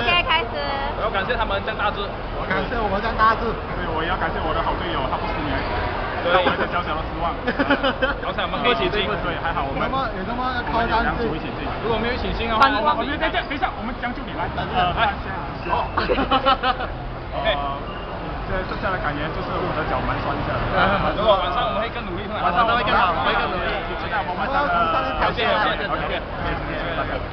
OK，开始。我要感谢他们江大志，我感谢我们江大志，对，我也要感谢我的好队友，他不是你，让我一个小小的失望。刚才我们一起进，对，还好我们。有什么有那么靠两组一起进？如果没有一起进的话，我们等一下，等一下，我们将就你来。呃，来，好。OK。这剩下的感言就是我的脚蛮酸一下的。如果晚上我们会更努力，晚上会更好，会更努力。期待我们谢，谢表现，谢现，表。